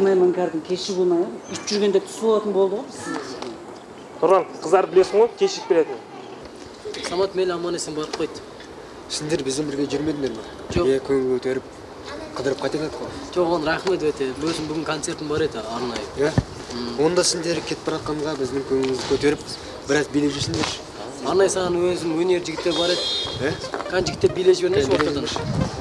калпына эркинай маңгардын кешигүүнү ичип жүргөндө түз болотун болду го сиз нурлан кыздарды билесиң го кечигип келетин самат мейли аман эсен барып койт сендер бизден бирге жүрмөдүңөрмү Жок. э көңүл көтөрүп кыдырып кайтып атат го жок оған рахмет өте. Өзүм бүгүн концертим бар эди арнайы. Э онда сендер кетип баратканга биздин көңүлүбүздү көтөрүп бир аз бийлеп жүрсүңдерчи арнайы саған өзүм өнер жигиттер бар эди э кан жигиттер бийлеп жибермекчи ортодон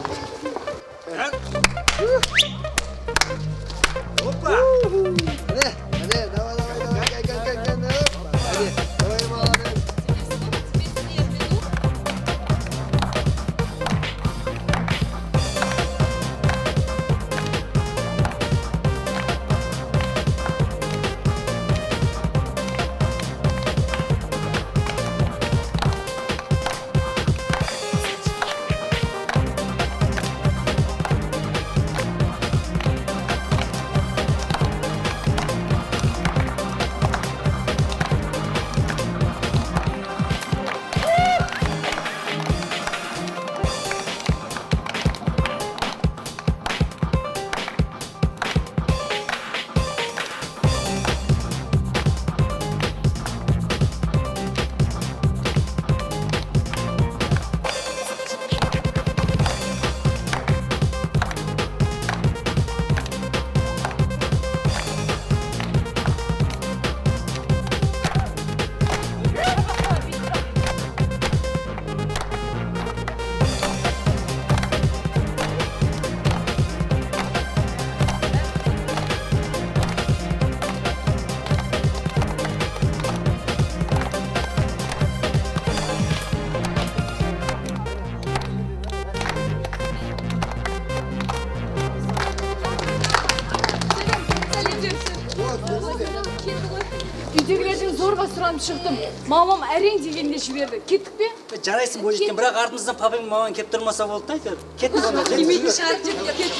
мамам әрең дегенде жіберді. Кеттік пе? Жарайсың бойжеткен. Бірақ артымыздан папаң мамаң келип турмаса болду да әйтеуір. Кеттік онда демейтін шығар деп кеттік.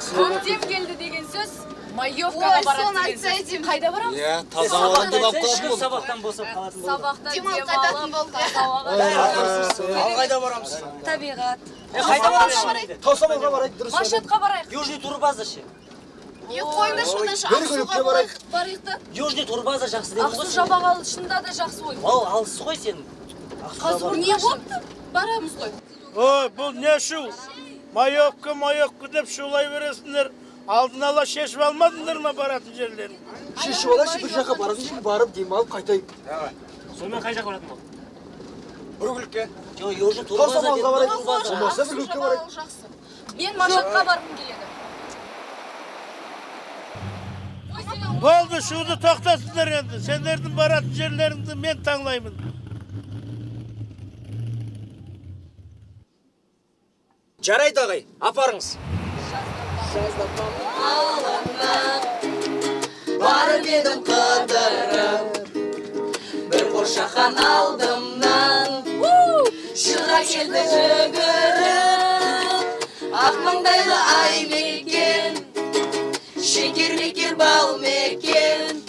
көктем келді деген сөз маевкаға барады деген сөз. қайда барамыз? Иә таза ауадан демалып қалатын болдық. сабақтан босап қалатын сабақта демалып таза ауаға ал қайда барамыз? табиғат. Қайда барамыз? таусамалға барайық дұрыс маршрутқа барайық. Южный турбаза ше не қойыңдаршы онда бір көлікке барайық. Барайық та. Южный турбаза жақсы дедің ақсу жабағалы шынында да жақсы ой ол алыс қой сен. Қазір не болыпты? Барамыз ғой. Ой бұл не шу майовка майовка деп шулай бересіңдер алдын ала шешіп алмадыңдар ма баратын жерлерін шешіп алайықшы бір жаққа баратын жерге барып демалып қайтайық сонымен қай жаққа баратын ол бір көлікке жоқ турбаза таусамалға барайық болмаса бір көлікке барайық жақсы мен маршрутқа барғым келеді болды шуды тоқтатыңдар енді сендердің баратын жерлеріңді мен таңдаймын жарайды ағай апарыңыз. Барып едім қыдырып бір қошақан алдымнан. Шыға келді жүгіріп ақ маңдайлы ай мекен. Шекер мекер бал мекен.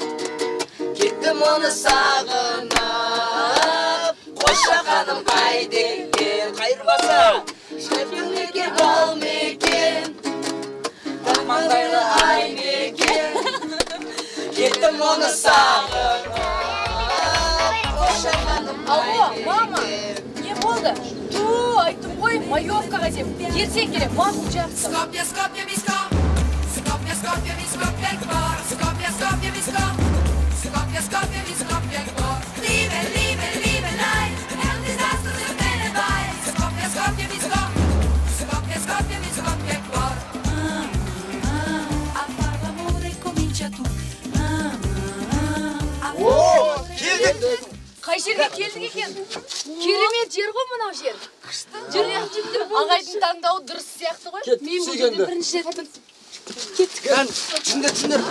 Кеттім оны сағынып қошақаным қайда екен қайырмаса шекер мекер бал мекен ақ маңдайлы ай мекен кеттім оны сағынып қошақаным алло мама не болды ту айттым ғой маевкаға деп ертең келем мақұл жақсы Skopje, Skopje, vi skal. Skopje, Skopje, vi Skopje kvar. Skopje, Skopje, vi skal. Skopje, қай жерге келдік екен? Керемет жер ғой мынау жер. Жүр ағайдың таңдауы дұрыс сияқты ғой. Кет, мен бұл жерде бірінші рет кән түсіңдер түсіңдер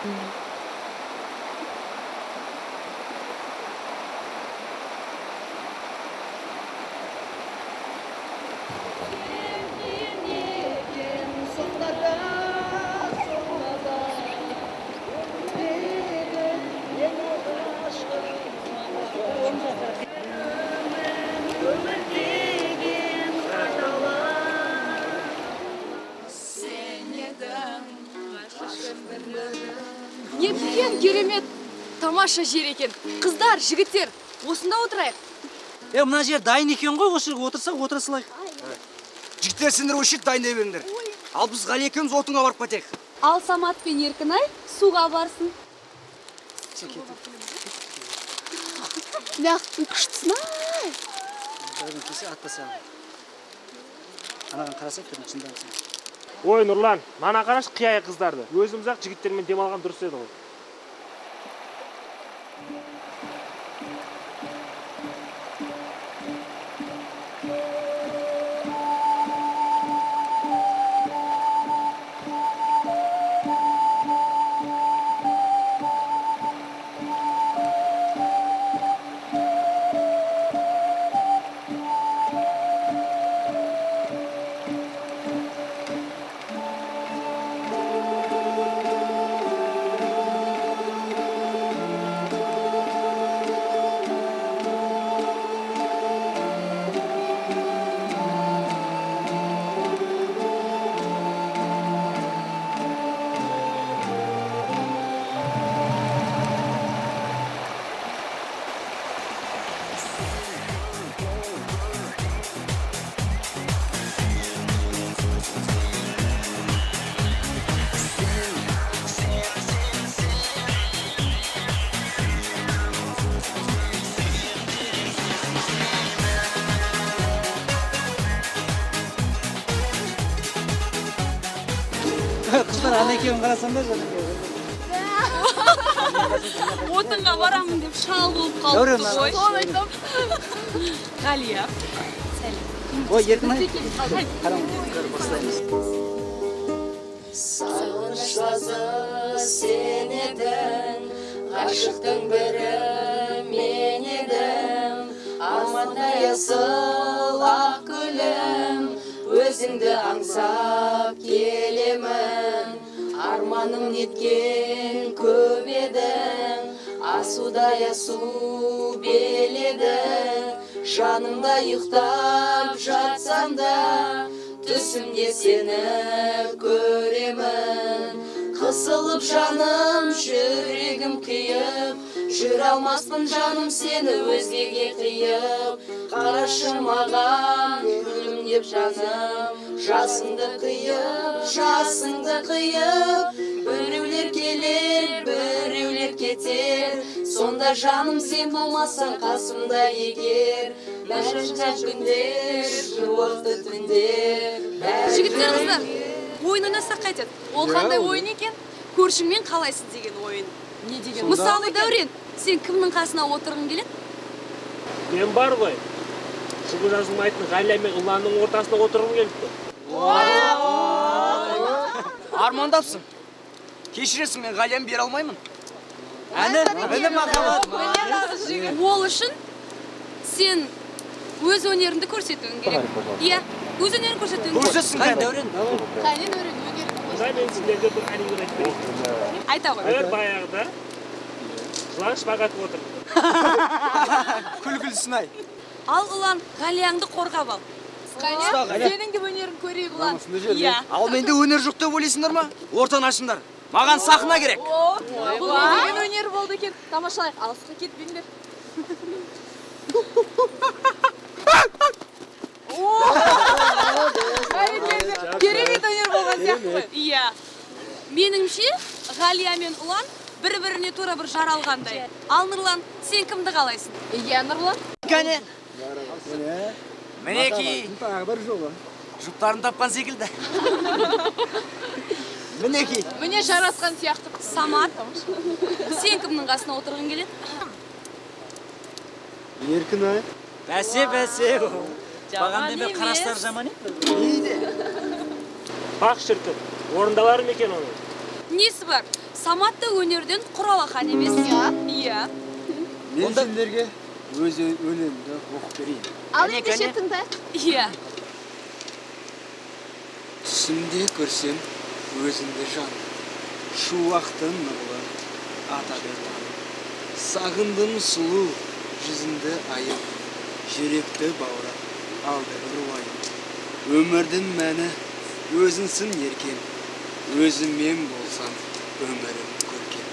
неткен тамаша жер екен. Қыздар жігіттер осында отырайық. Е мына жер дайын екен ғой осы жерге отырсақ отыра салайық. Жігіттер сендер осы жерді дайындай беріңдер. Ал біз ғали екеуміз отынға барып кетейік Ал Самат пен Еркінай суға барсын. Мяқтың күштісін ай. бәрін келсе атпаса анаған қарасақ түрін шындамсың ой нұрлан мана қарашы қияй қыздарды. Өзіміз ақ жігіттермен демалған дұрыс еді ғой. Екеуін қарасаңдар Отынға барамын деп шал болып қалыпты ғой. соны айтамын Ғалия. ой еркінай Сағыныш сазы сен едің ғашықтың бірі мен аспандай асыл ақ гүлім өзіңді аңсап келемін. Арманым неткен көп едің асудай асу беледің жанымда ұйықтап жатсам да түсімде сені көремін. Қысылып жаным жүрегім күйіп жүре алмаспын жаным сені өзгеге қиып қарашы маған күлімдеп жаным жасыңды қиып жасыңды қиып біреулер келер біреулер кетер. Сонда жаным сен болмасаң қасымда егер. Мәжән күндер жылықты түндер жігіттер қыздар ойын ойнасақ қайтеді. Ол қандай ойын екен? Көршіңмен қалайсың деген ойын. Не деген мысалы дәурен. Сен кімнің қасына отырғың келеді? Мен бар ғой. Жұбы жазылмайтын ғалия мен ұланның ортасына отырғым келіп тұр армандапсың. Кешіресің мен ғалияны бере алмаймын. Әні міне махаббат ол үшін сен өз өнеріңді көрсетуің керек. Иә өз өнерін көрсетуің керек. Көрсетсін кәне дәурен. Мына мен сіздерге бір анекдот айтып берейін айта ғой. Бір баяғыда жылан шпагат отыр. Күлкілісін ай. Ал ұлан ғалияңды қорғап ал. Сенің де өнерін көрейік ұлан иә. Ал менде өнер жоқ деп ойлайсыңдар ма? Ортаны ашыңдар. Маған сахна керек. Бұл деген өнер болды екен. Тамашалайық алысқа кетпеңдер керемет өнер болған сияқты ғой. Иә. Меніңше ғалия мен ұлан бір біріне тура бір жаралғандай ал нұрлан сен кімді қалайсың? Иә нұрлан. Кәне мінекей жұптарын тапқан секілді мінекей міне жарасқан сияқты самат сен кімнің қасына отырғың келеді еркін ай бәсе бәсе маған деме қарастар жаман еді бақ шіркін орындалар ма екен оның несі бар самат та өнерден құр алақан емес иә мен сендерге өз өлеңімді оқып берейін. Ал ендеше тыңдайық иә. Түсімде көрсем өзіңді жан. Шуақты нұрлы ата таным сағындым сұлу жүзіңді айып. Жүректі баурап алды бір уайым өмірдің мәні өзіңсің еркем. Өзіңмен болсам өмірім көркем.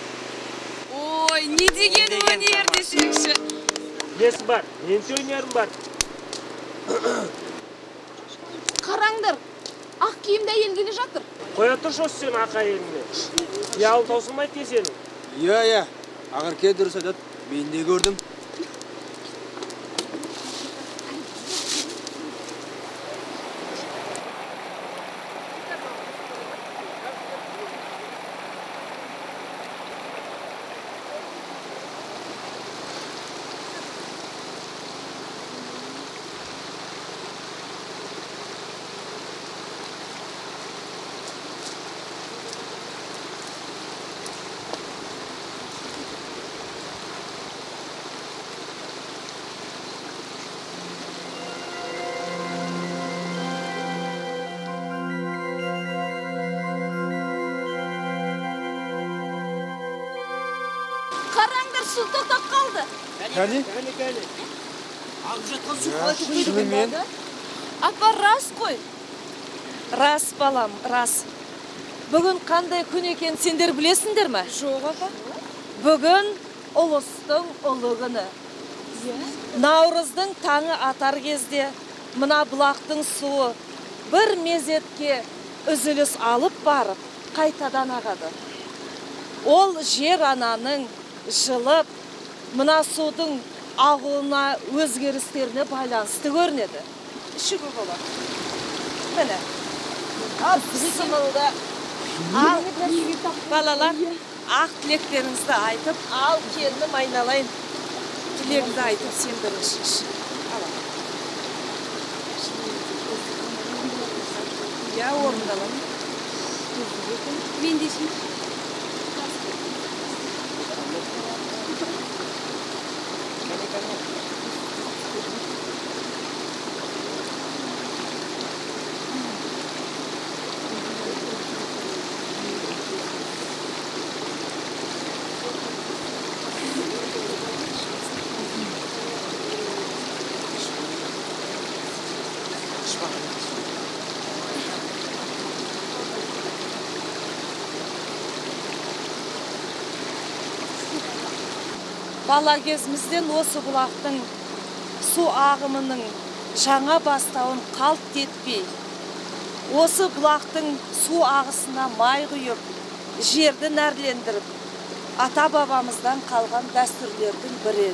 Ой не деген өнер десеңші? Несі бар менің де өнерім бар қараңдар ақ киімді әйел келе жатыр. Қоя тұршы осы сен ақ әйеліңді? Ұялы таусылмайды ке сенің иә иә. Ақерке дұрыс айтады. Мен де көрдім. Су тоқтап қалды кәне кәне кәне ағып жатқан су қалай тоқтайды шынымен апа рас қой рас балам рас бүгін қандай күн екенін сендер білесіңдер ме жоқ апа бүгін ұлыстың ұлы күні наурыздың таңы атар кезде мына бұлақтың суы бір мезетке үзіліс алып барып қайтадан ағады ол жер ананың жылып мына судың ағуына өзгерістеріне байланысты көрінеді. Ішуге болады міне. Ал балалар ақ тілектеріңізді айтып ал келінім айналайын тілегіңді айтып сен бірінші иә орындаламын мен де Gracias. Бала кезімізден осы бұлақтың су ағымының жаңа бастауын қалт етпей осы бұлақтың су ағысына май құйып жерді нәрлендіріп ата бабамыздан қалған дәстүрлердің бірі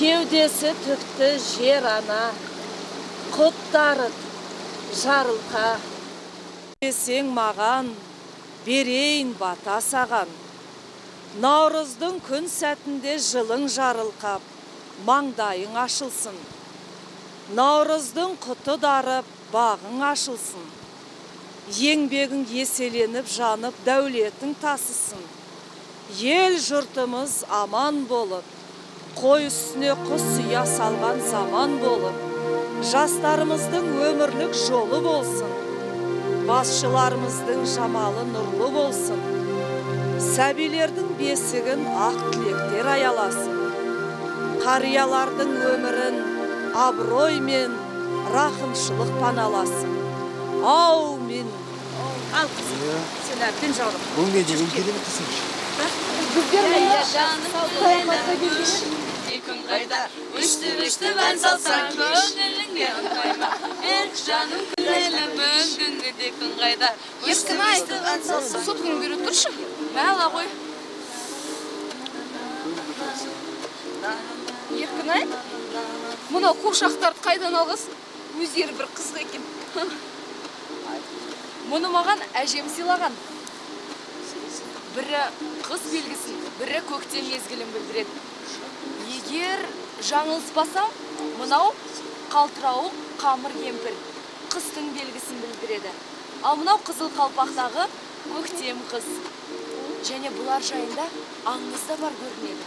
кеудесі түкті жер ана құт жарылқа. Десең маған берейін бата саған. Наурыздың күн сәтінде жылың жарылқап маңдайың ашылсын. Наурыздың құты дарып бағың ашылсын. Еңбегің еселеніп жанып дәулетің тасысын. Ел жұртымыз аман болып қой үстіне құс ұя салған заман болып жастарымыздың өмірлік жолы болсын. Басшыларымыздың жамалы нұрлы болсын сәбилердің бесігін ақ тілектер аяласын қариялардың өмірін абырой мен рақымшылық паналасын аумин ал қызым сен әбден жаурап бұл не деген керемет күн қайда ән салсаң көңіліңе ұнай ма жаным де күн қайда өстіп ән салсаң соткаңды бере тұршы мәла ғой еркінай мынау қуыршақтарды қайдан алғансың өздері бір қызық екен мұны маған әжем сыйлаған бірі қыс белгісін бірі көктем мезгілін білдіреді егер жаңылыспасам мынау қалтырауық қамыр кемпір. Қыстың белгісін білдіреді ал мынау қызыл қалпақтағы көктем қыз және бұлар жайында аңыз да бар көрінеді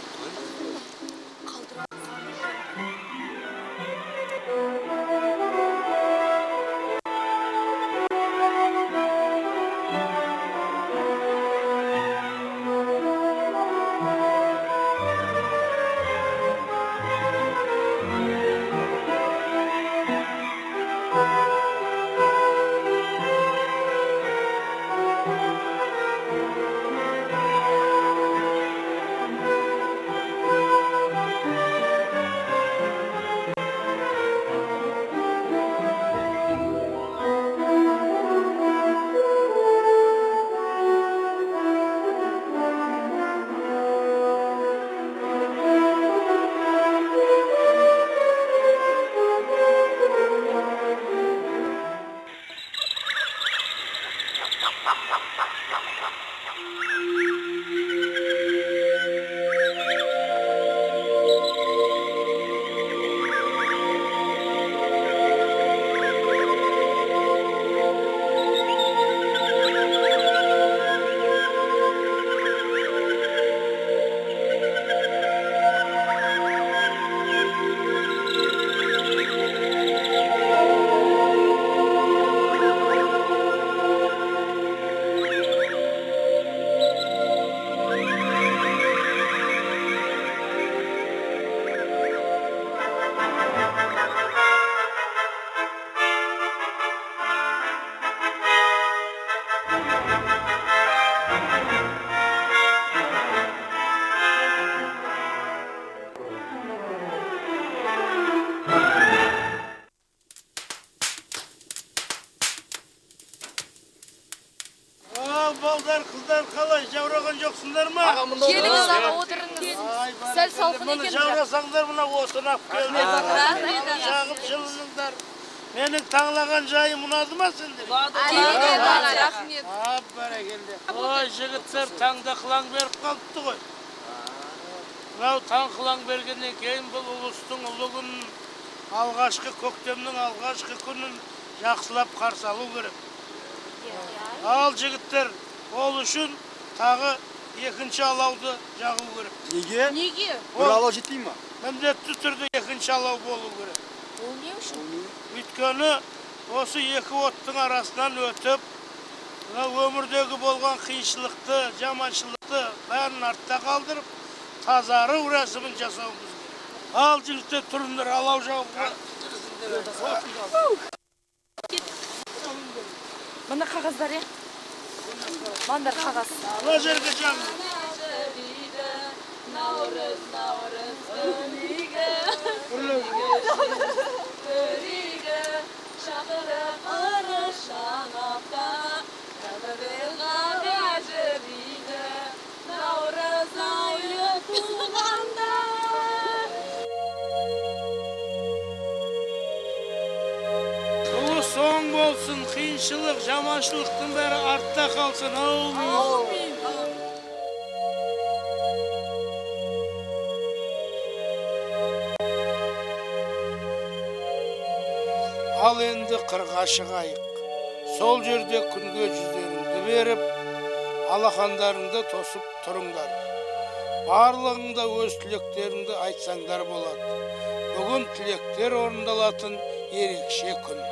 Жоқсыңдар ма? келіңіз аға отырыңыз сәл салқын екен жаурасаңдар мына осынап. Жағып жылыныңдар. Менің таңлаған жайым ұнады ма сендер? керемет аға рахмет А, бәрекелді. Ой, жігіттер таңда қылаң беріп қалыпты ғой. Мынау таң қылаң бергеннен кейін бұл ұлыстың ұлы күнін, алғашқы көктемнің алғашқы күнін жақсылап қарсы алу керек. Ал жігіттер, ол үшін тағы екінші алауды жағу керек. неге неге бір алау жетпей ма Міндетті түрде екінші алау болу керек. ол не үшін Өйткені осы екі оттың арасынан өтіп, мына өмірдегі болған қиыншылықты, жаманшылықты бәрін артта қалдырып, тазару рәсімін жасауымыз керек. Ал жігіттер тұрыңдар алау жағуға. мына қағаздар иә бері қағаз мына жерге жан наурыз наурыз шақырып ырыс қиыншылық жаманшылықтың бәрі артта қалсын. Аумин ал енді қырға шығайық. Сол жерде күнге жүздеріңді беріп алақандарыңды тосып тұрыңдар. Барлығыңда өз тілектеріңді айтсаңдар болады. Бүгін тілектер орындалатын ерекше күн.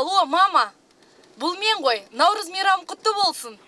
Алло мама. Бұл мен ғой. Наурыз мейрамы құтты болсын.